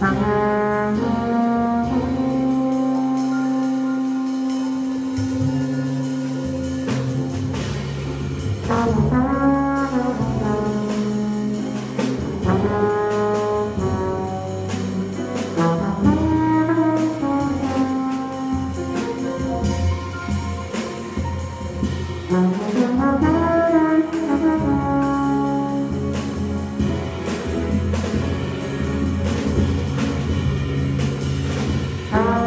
Bye. Wow.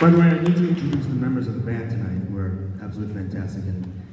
By the way, I need to introduce the members of the band tonight who are absolutely fantastic. And